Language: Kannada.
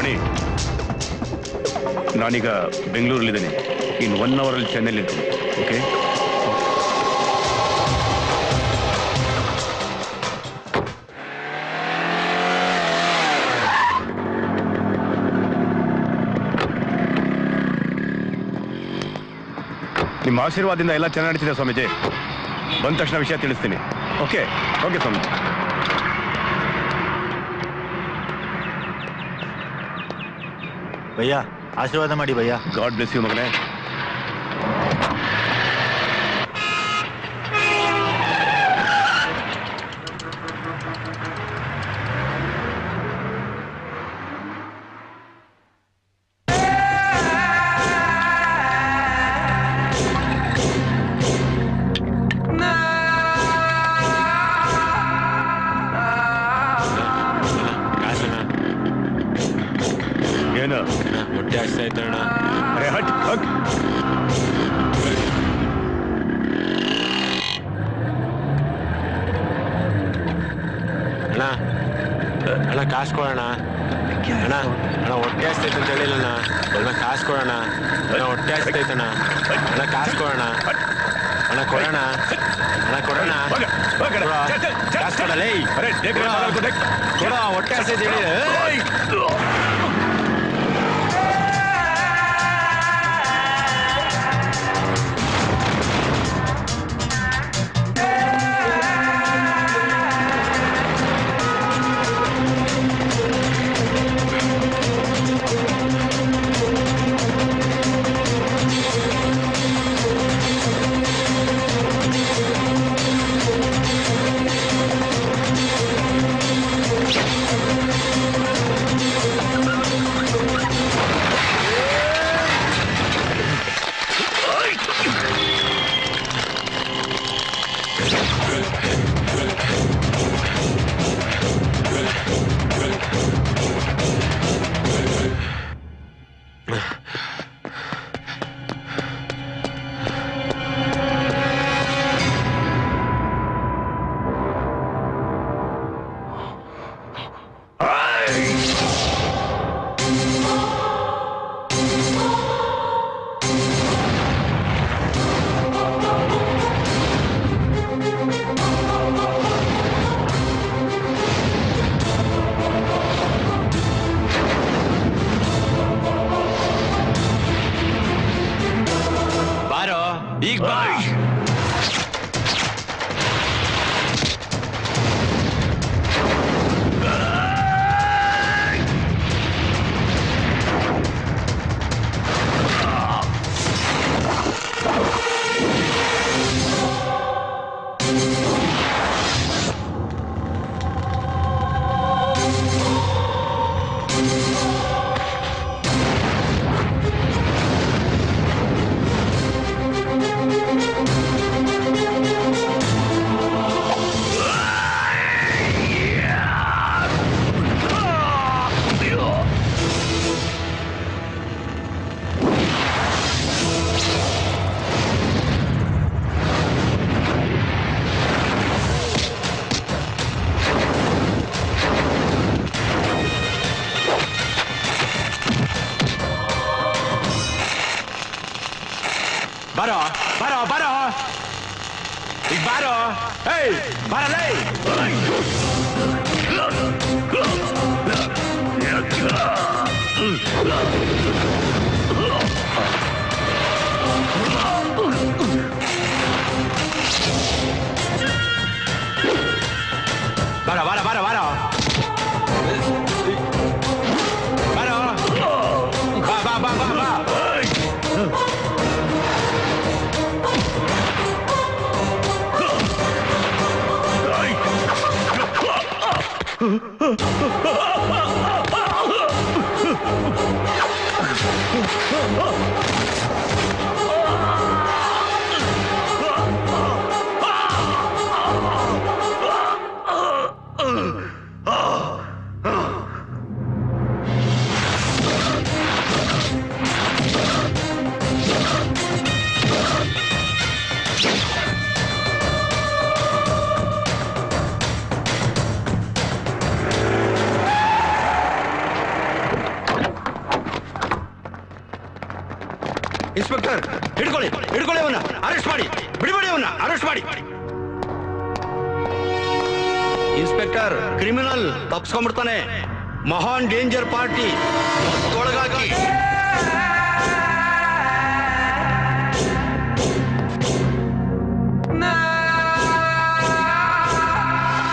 ಮಣಿ ನಾನೀಗ ಬೆಂಗಳೂರಲ್ಲಿದ್ದೇನೆ. ಇನ್ನು ಒನ್ ಅವರಲ್ಲಿ ಚೆನ್ನೈಲಿ ಓಕೆ ನಿಮ್ಮ ಆಶೀರ್ವಾದದಿಂದ ಎಲ್ಲ ಚೆನ್ನಾಗಿ ನಡೀತಿದೆ ಸ್ವಾಮೀಜಿ. ಬಂದ ತಕ್ಷಣ ವಿಷಯ ತಿಳಿಸ್ತೀನಿ. Okay okay Swamiji. ಭಯ್ಯ ಆಶೀರ್ವಾದ ಮಾಡಿ ಭಯ್ಯ ಗಾಡ್ ಬ್ಲೆಸ್ ಯು ಮಗನೇ ಏನು? ಹೊಟ್ಟೆ ಆಗ್ತಾ ಇತ್ತಣ್ಣ ಅರೆ ಹಟ್ ಹಕ್ ಅಣ್ಣ ಅಣ್ಣ ಕಾಸು ಕೊಡೋಣ ಅಣ್ಣ. ಅಣ್ಣ ಹೊಟ್ಟೆ ಹಸ್ತೈತೆ ಅಂತ ಹೇಳಿಲ್ಲಣ್ಣ ಅಣ್ಣ. ಕಾಸು ಕೊಡೋಣ ಅಣ್ಣ. ಹೊಟ್ಟೆ ಹಸ್ತೈತಣ್ಣ ಅಣ್ಣ. ಕಾಸು ಕೊಡೋಣ ಅಣ್ಣ. ಕೊಡೋಣ ಅಣ್ಣ. ಕೊಡೋಣ ಕಾಸು ಕೊಡಲೇ ಕೊಡೆ. ಹೊಟ್ಟೆ ಹಸ್ತೈತೆ ಹೇಳಿ ಬಾರೋ ಏಯ್ ಬಾರಲೇ 呃呃呃呃呃呃呃呃呃呃呃呃呃呃呃呃 ಇನ್ಸ್ಪೆಕ್ಟರ್, ಹಿಡ್ಕೊಳ್ಳಿ ಹಿಡ್ಕೊಳ್ಳಿ ಅವನ್ನ. ಅರೆಸ್ಟ್ ಮಾಡಿ. ಬಿಡಿಬೇಡಿ ಅವನ್ನ. ಅರೆಸ್ಟ್ ಮಾಡಿ. ಇನ್ಸ್ಪೆಕ್ಟರ್, ಕ್ರಿಮಿನಲ್ ತಪ್ಸ್ಕೊಂಡ್ಬಿಡ್ತಾನೆ. ಮಹಾನ್ ಡೇಂಜರ್ ಪಾರ್ಟಿ. ಒಳಗಾಗಿ